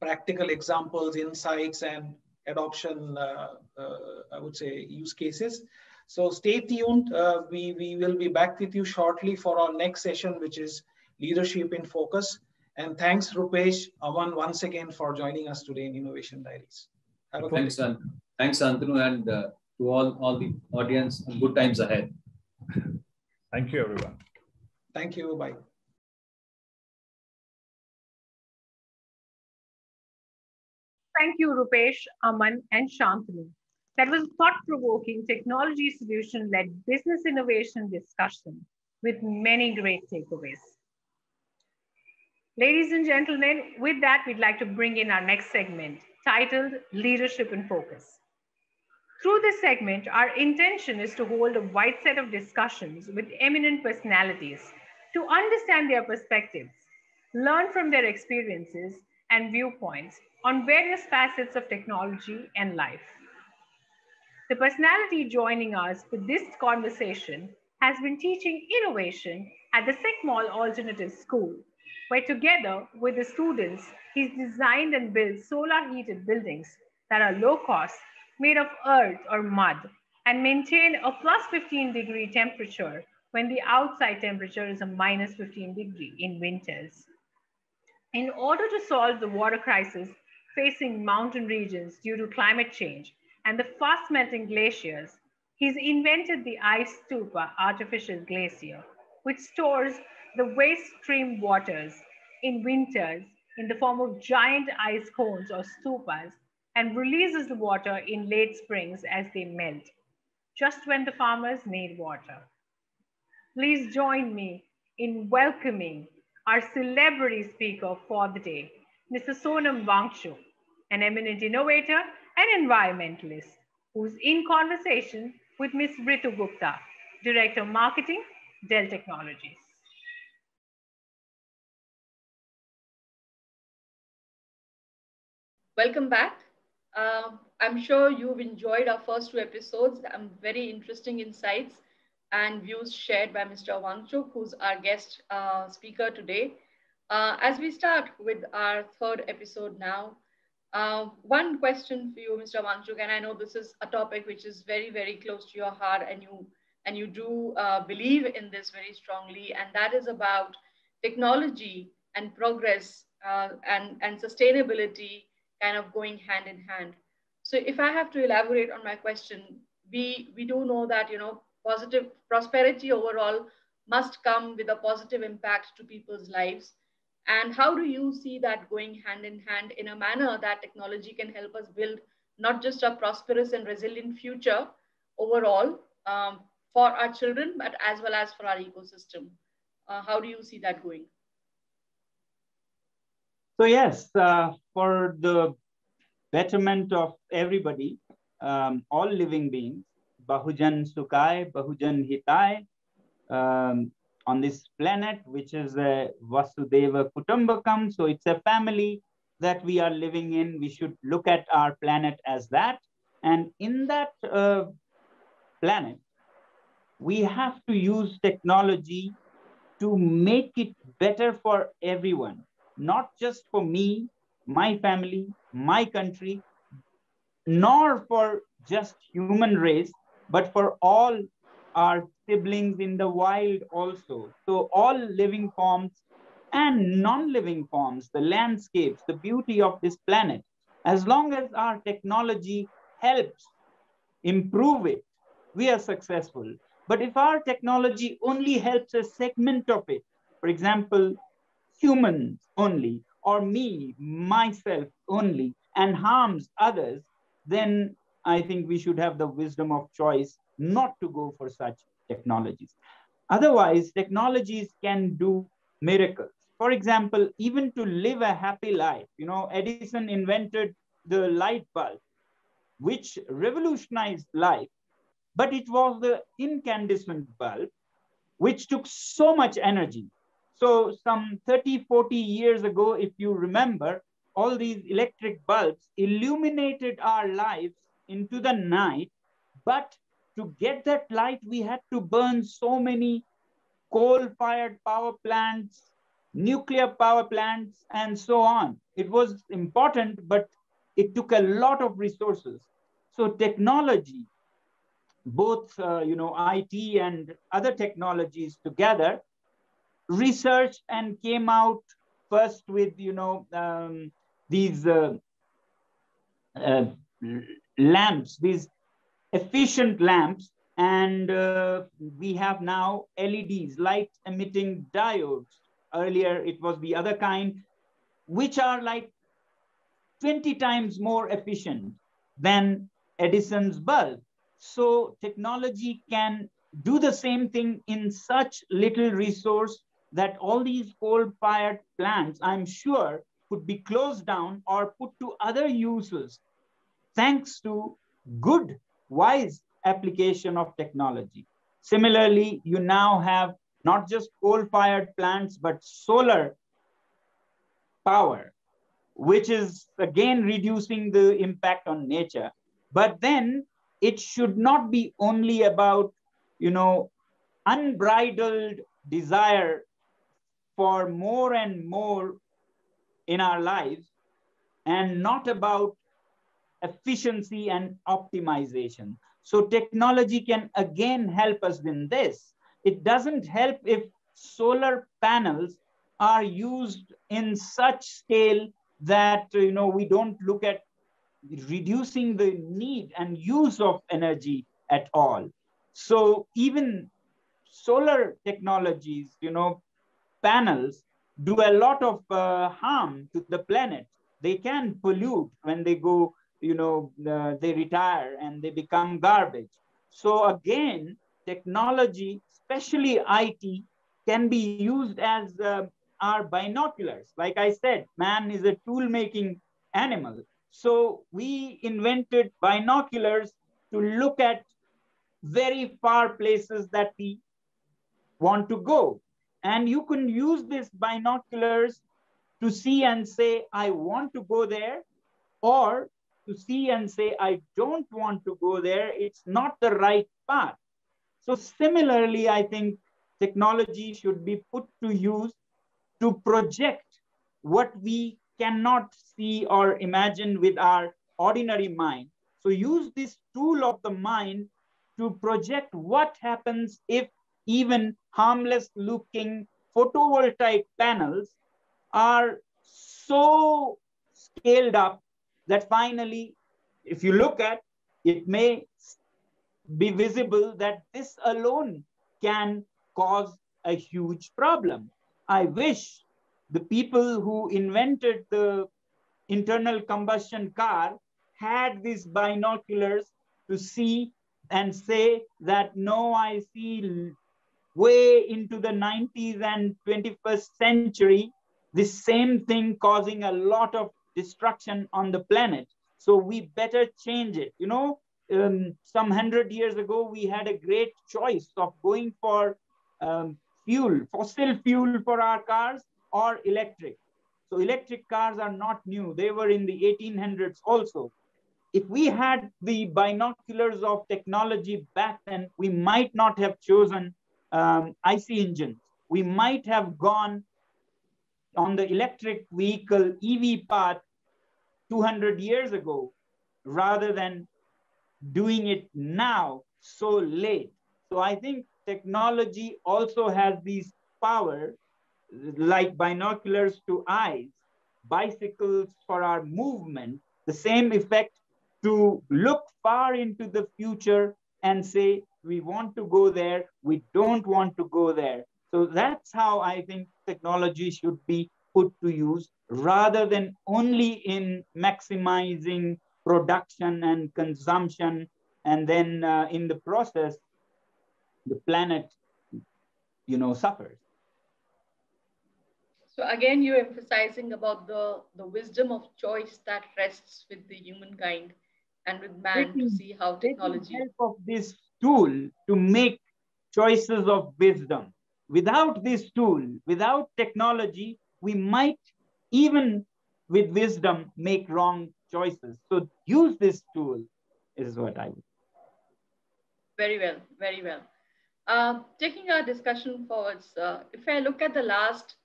practical examples, insights, and adoption, uh, uh, I would say, use cases. So stay tuned. Uh, we, we will be back with you shortly for our next session, which is Leadership in Focus. And thanks, Rupesh, Aman, once again for joining us today in Innovation Diaries. Have a thanks, An thanks, Antanu, and uh, to all, all the audience. Good times ahead. Thank you, everyone. Thank you. Bye. Thank you, Rupesh, Aman, and Shantanu. That was thought-provoking technology solution-led business innovation discussion with many great takeaways. Ladies and gentlemen, with that, we'd like to bring in our next segment titled Leadership in Focus. Through this segment, our intention is to hold a wide set of discussions with eminent personalities to understand their perspectives, learn from their experiences and viewpoints on various facets of technology and life. The personality joining us for this conversation has been teaching innovation at the SECMOL Alternative School where together with the students, he's designed and built solar heated buildings that are low cost, made of earth or mud, and maintain a plus 15 degree temperature when the outside temperature is a minus 15 degree in winters. In order to solve the water crisis facing mountain regions due to climate change and the fast melting glaciers, he's invented the Ice Stupa artificial glacier, which stores the waste stream waters in winters in the form of giant ice cones or stupas and releases the water in late springs as they melt, just when the farmers need water. Please join me in welcoming our celebrity speaker for the day, Mr. Sonam Wangchuk, an eminent innovator and environmentalist who's in conversation with Ms. Ritu Gupta, Director of Marketing, Dell Technologies. Welcome back. Uh, I'm sure you've enjoyed our first two episodes. Um, very interesting insights and views shared by Mr. Wangchuk, who's our guest uh, speaker today. Uh, as we start with our third episode now, uh, one question for you, Mr. Wangchuk, and I know this is a topic which is very, very close to your heart, and you and you do uh, believe in this very strongly, and that is about technology and progress uh, and and sustainability kind of going hand in hand. So, if I have to elaborate on my question, we we do know that you know positive prosperity overall must come with a positive impact to people's lives and how do you see that going hand in hand in a manner that technology can help us build not just a prosperous and resilient future overall um, for our children, but as well as for our ecosystem? Uh, how do you see that going? So yes, uh, for the betterment of everybody, um, all living beings, Bahujan Sukhai, Bahujan Hitai, um, on this planet, which is a Vasudhaiva Kutumbakam. So it's a family that we are living in. We should look at our planet as that. And in that uh, planet, we have to use technology to make it better for everyone, not just for me, my family, my country, nor for just human race, but for all our siblings in the wild also. So all living forms and non-living forms, the landscapes, the beauty of this planet, as long as our technology helps improve it, we are successful. But if our technology only helps a segment of it, for example, humans only, or me, myself only, and harms others, then I think we should have the wisdom of choice not to go for such technologies. Otherwise, technologies can do miracles. For example, even to live a happy life, you know, Edison invented the light bulb, which revolutionized life, but it was the incandescent bulb, which took so much energy. So some 30, 40 years ago, if you remember, all these electric bulbs illuminated our lives into the night, but to get that light, we had to burn so many coal-fired power plants, nuclear power plants, and so on. It was important, but it took a lot of resources. So technology, both uh, you know IT and other technologies together, researched and came out first with you know um, these uh, uh, lamps, these efficient lamps and uh, we have now LEDs, light emitting diodes. Earlier it was the other kind, which are like 20 times more efficient than Edison's bulb. So technology can do the same thing in such little resource that all these coal-fired plants, I'm sure, could be closed down or put to other uses thanks to good wise application of technology. Similarly, you now have not just coal-fired plants, but solar power, which is again reducing the impact on nature. But then it should not be only about, you know, unbridled desire for more and more in our lives and not about efficiency and optimization. So technology can again help us in this. It doesn't help if solar panels are used in such scale that you know we don't look at reducing the need and use of energy at all. So even solar technologies, you know, panels do a lot of uh, harm to the planet. They can pollute when they go you know, uh, they retire and they become garbage. So again, technology, especially IT, can be used as uh, our binoculars. Like I said, man is a tool making animal. So we invented binoculars to look at very far places that we want to go. And you can use these binoculars to see and say, I want to go there, or to see and say, I don't want to go there. It's not the right path. So similarly, I think technology should be put to use to project what we cannot see or imagine with our ordinary mind. So use this tool of the mind to project what happens if even harmless looking photovoltaic panels are so scaled up that finally, if you look at, it may be visible that this alone can cause a huge problem. I wish the people who invented the internal combustion car had these binoculars to see and say that no, I see way into the 90s and 21st century, this same thing causing a lot of destruction on the planet. So we better change it. You know, um, some hundred years ago, we had a great choice of going for um, fuel, fossil fuel for our cars or electric. So electric cars are not new. They were in the 1800s also. If we had the binoculars of technology back then, we might not have chosen um, IC engines. We might have gone on the electric vehicle EV path 200 years ago rather than doing it now so late. So I think technology also has these power like binoculars to eyes, bicycles for our movement, the same effect to look far into the future and say, we want to go there, we don't want to go there. So that's how I think technology should be put to use rather than only in maximizing production and consumption. And then uh, in the process, the planet, you know, suffers. So again, you're emphasizing about the, the wisdom of choice that rests with the humankind and with man to see how technology help of this tool to make choices of wisdom. Without this tool, without technology, we might even with wisdom make wrong choices. So use this tool is what I would. Very well, very well. Uh, taking our discussion forwards, uh, if I look at the last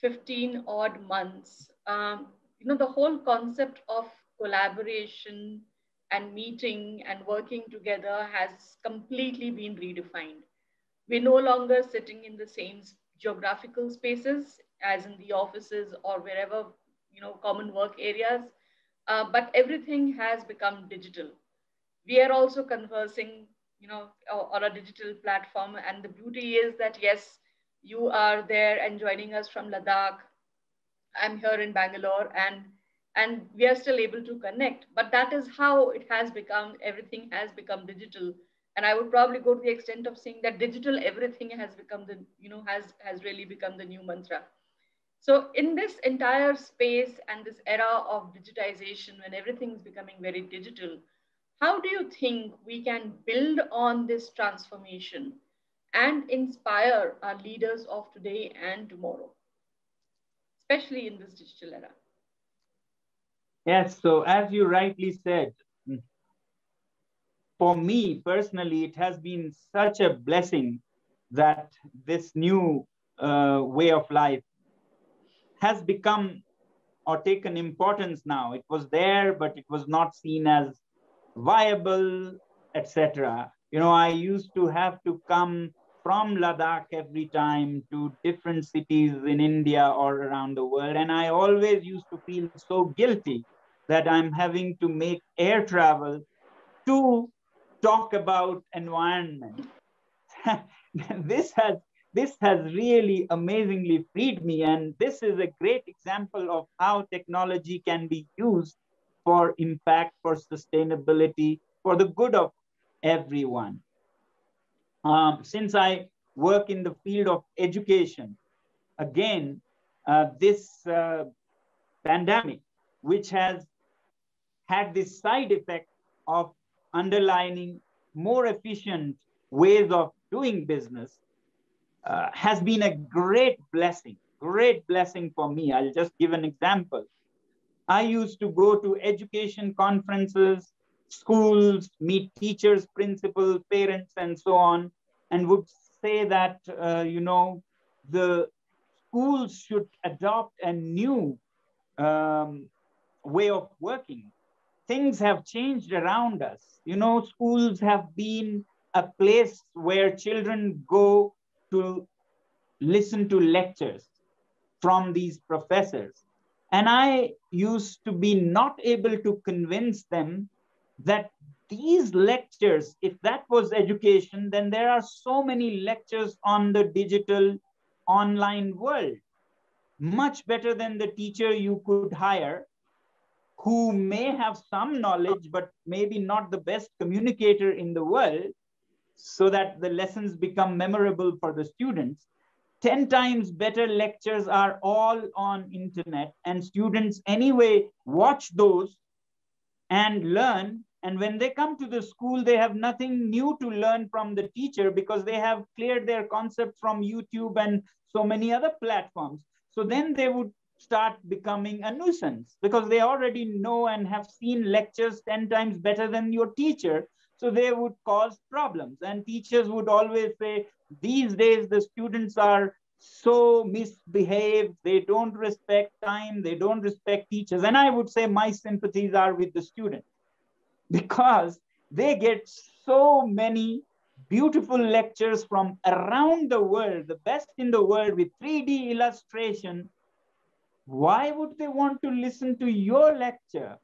15 odd months, um, you know, the whole concept of collaboration and meeting and working together has completely been redefined. We're no longer sitting in the same geographical spaces as in the offices or wherever, you know, common work areas, uh, but everything has become digital. We are also conversing, you know, on a digital platform. And the beauty is that, yes, you are there and joining us from Ladakh. I'm here in Bangalore and and we are still able to connect. But that is how it has become, everything has become digital. And I would probably go to the extent of saying that digital everything has become the, you know, has, has really become the new mantra. So in this entire space and this era of digitization, when everything is becoming very digital, how do you think we can build on this transformation and inspire our leaders of today and tomorrow, especially in this digital era? Yes, so as you rightly said, for me personally, it has been such a blessing that this new uh, way of life has become or taken importance now. It was there, but it was not seen as viable, etc. You know, I used to have to come from Ladakh every time to different cities in India or around the world. And I always used to feel so guilty that I'm having to make air travel to talk about environment. this has this has really amazingly freed me. And this is a great example of how technology can be used for impact, for sustainability, for the good of everyone. Um, since I work in the field of education, again, uh, this uh, pandemic, which has had this side effect of underlining more efficient ways of doing business, uh, has been a great blessing, great blessing for me. I'll just give an example. I used to go to education conferences, schools, meet teachers, principals, parents, and so on, and would say that, uh, you know, the schools should adopt a new um, way of working. Things have changed around us. You know, schools have been a place where children go to listen to lectures from these professors. And I used to be not able to convince them that these lectures, if that was education, then there are so many lectures on the digital online world. Much better than the teacher you could hire who may have some knowledge, but maybe not the best communicator in the world, so that the lessons become memorable for the students. 10 times better lectures are all on internet and students anyway watch those and learn and when they come to the school they have nothing new to learn from the teacher because they have cleared their concept from youtube and so many other platforms. So then they would start becoming a nuisance because they already know and have seen lectures 10 times better than your teacher. So they would cause problems. And teachers would always say, these days the students are so misbehaved, they don't respect time, they don't respect teachers. And I would say my sympathies are with the students because they get so many beautiful lectures from around the world, the best in the world with 3D illustration. Why would they want to listen to your lecture?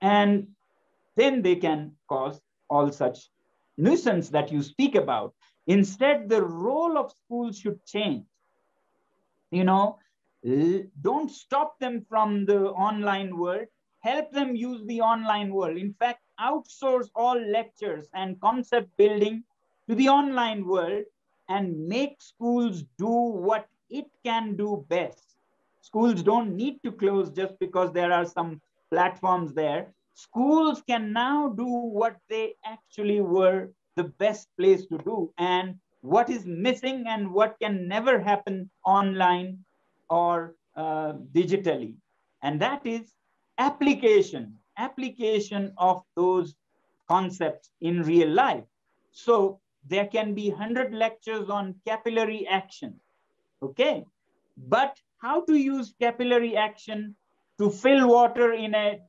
And then they can cause all such nuisance that you speak about. Instead, the role of schools should change. You know, don't stop them from the online world. Help them use the online world. In fact, outsource all lectures and concept building to the online world and make schools do what it can do best. Schools don't need to close just because there are some platforms there. Schools can now do what they actually were the best place to do. And what is missing and what can never happen online or uh, digitally. And that is application application of those concepts in real life. So there can be 100 lectures on capillary action okay? But how to use capillary action to fill water in a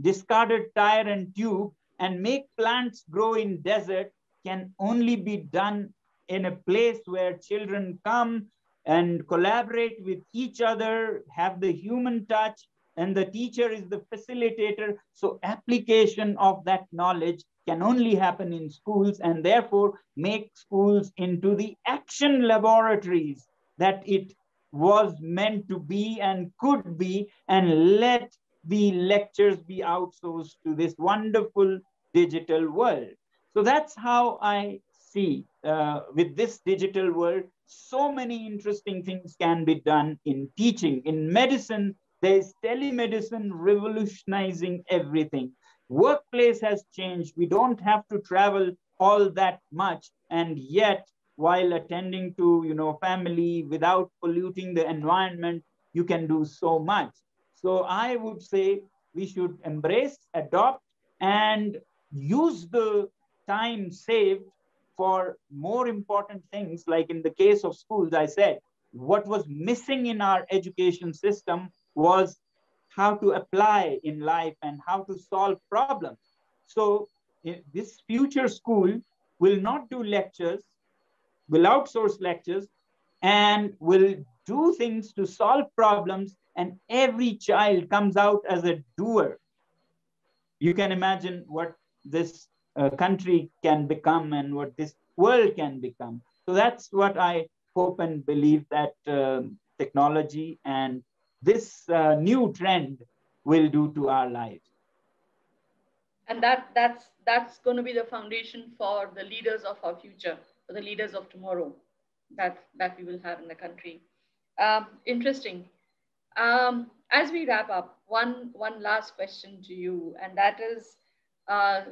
discarded tire and tube and make plants grow in desert can only be done in a place where children come and collaborate with each other, have the human touch, and the teacher is the facilitator. So application of that knowledge can only happen in schools and therefore make schools into the action laboratories that it was meant to be and could be and let the lectures be outsourced to this wonderful digital world. So that's how I see uh, with this digital world, so many interesting things can be done in teaching. In medicine, there's telemedicine revolutionizing everything. Workplace has changed. We don't have to travel all that much. And yet, while attending to you know family without polluting the environment, you can do so much. So I would say we should embrace, adopt, and use the time saved for more important things. Like in the case of schools, I said, what was missing in our education system was how to apply in life and how to solve problems. So this future school will not do lectures, will outsource lectures, and will do things to solve problems and every child comes out as a doer. You can imagine what this uh, country can become and what this world can become. So that's what I hope and believe that uh, technology and this uh, new trend will do to our lives. And that that's that's going to be the foundation for the leaders of our future, for the leaders of tomorrow. that, that we will have in the country. Um, interesting. Um, as we wrap up, one, one last question to you, and that is, uh,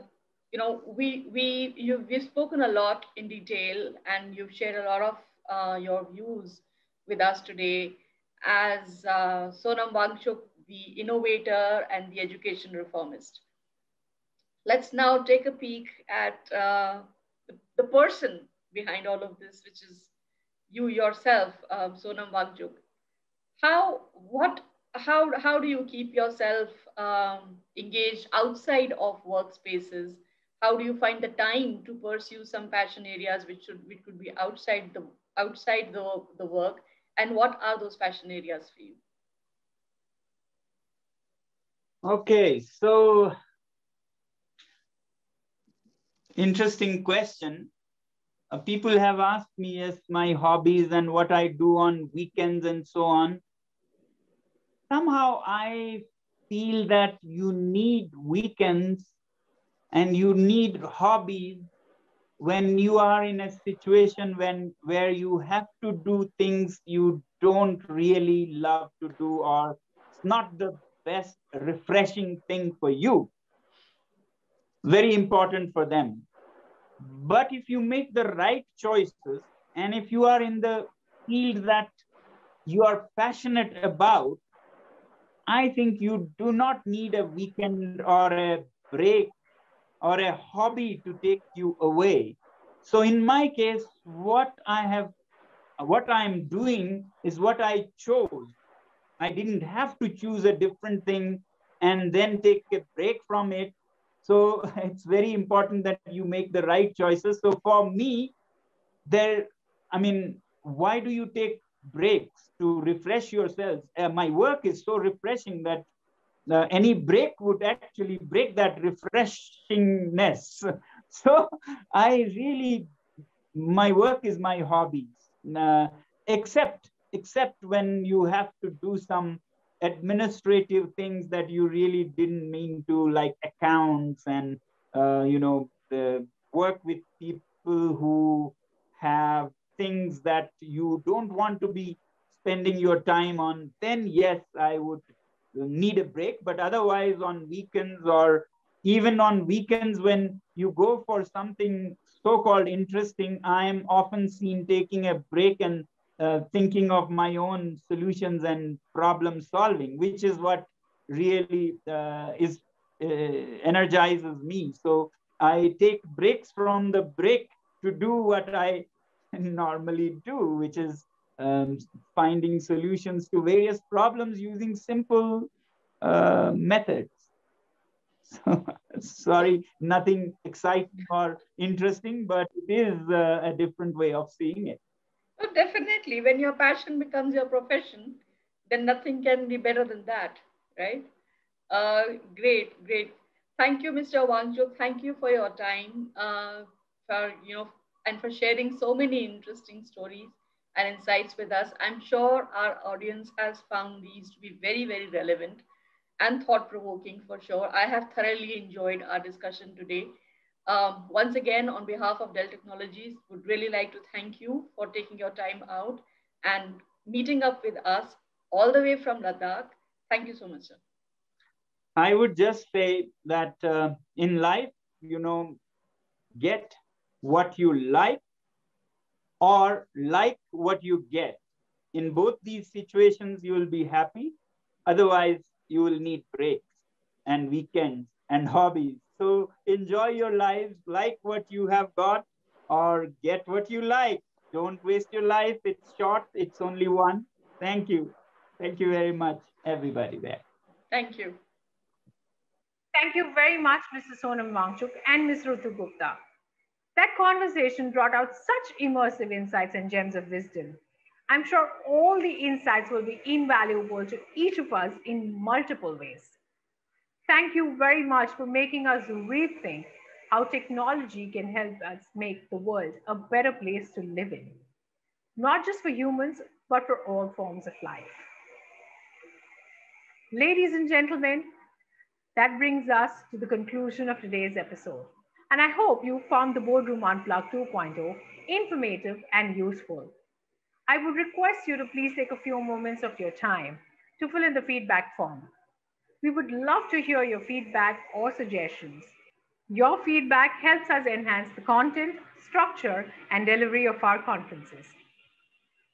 you know, we, we, you've, we've spoken a lot in detail and you've shared a lot of uh, your views with us today as uh, Sonam Wangchuk, the innovator and the education reformist. Let's now take a peek at uh, the, the, person behind all of this, which is you yourself, um, Sonam Wangchuk. How, what, how, how do you keep yourself um, engaged outside of workspaces? How do you find the time to pursue some passion areas which should which could be outside the outside the, the work? And what are those passion areas for you? Okay, so interesting question. Uh, people have asked me as my hobbies and what I do on weekends and so on. Somehow I feel that you need weekends and you need hobbies when you are in a situation when where you have to do things you don't really love to do or it's not the best refreshing thing for you. Very important for them. But if you make the right choices, and if you are in the field that you are passionate about, I think you do not need a weekend or a break or a hobby to take you away. So in my case, what I have, what I'm doing is what I chose. I didn't have to choose a different thing and then take a break from it. So it's very important that you make the right choices. So for me, there, I mean, why do you take breaks to refresh yourselves? Uh, my work is so refreshing that uh, any break would actually break that refreshingness. So I really, my work is my hobbies, uh, except except when you have to do some administrative things that you really didn't mean to, like accounts and uh, you know the work with people who have things that you don't want to be spending your time on. Then yes, I would need a break. But otherwise, on weekends or even on weekends when you go for something so-called interesting, I am often seen taking a break and uh, thinking of my own solutions and problem solving, which is what really uh, is uh, energizes me. So I take breaks from the break to do what I normally do, which is um, finding solutions to various problems using simple uh, methods. So, sorry, nothing exciting or interesting, but it is uh, a different way of seeing it. Oh, definitely. When your passion becomes your profession, then nothing can be better than that, right? Uh, great, great. Thank you, Mr. Wangchuk. Thank you for your time, uh, for you know, and for sharing so many interesting stories and insights with us. I'm sure our audience has found these to be very, very relevant and thought-provoking for sure. I have thoroughly enjoyed our discussion today. Um, once again, on behalf of Dell Technologies, would really like to thank you for taking your time out and meeting up with us all the way from Ladakh. Thank you so much, sir. I would just say that uh, in life, you know, get what you like or like what you get. In both these situations, you will be happy. Otherwise, you will need breaks and weekends and hobbies so enjoy your lives, like what you have got, or get what you like. Don't waste your life. It's short, it's only one. Thank you. Thank you very much, everybody there. Thank you. Thank you very much, Mr. Sonam Wangchuk and Ms. Ritu Gupta. That conversation brought out such immersive insights and gems of wisdom. I'm sure all the insights will be invaluable to each of us in multiple ways. Thank you very much for making us rethink how technology can help us make the world a better place to live in, not just for humans, but for all forms of life. Ladies and gentlemen, that brings us to the conclusion of today's episode. And I hope you found the Boardroom Unplugged 2.0 informative and useful. I would request you to please take a few moments of your time to fill in the feedback form. We would love to hear your feedback or suggestions. Your feedback helps us enhance the content, structure, and delivery of our conferences.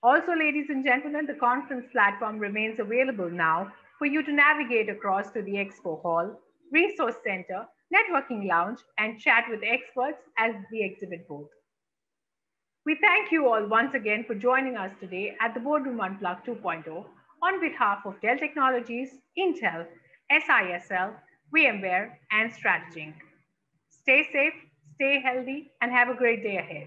Also, ladies and gentlemen, the conference platform remains available now for you to navigate across to the Expo Hall, Resource Center, Networking Lounge, and chat with experts as the exhibit booth. We thank you all once again for joining us today at the Boardroom Unplugged 2.0 on behalf of Dell Technologies, Intel, SISL, VMware, and StrategINK. Stay safe, stay healthy, and have a great day ahead.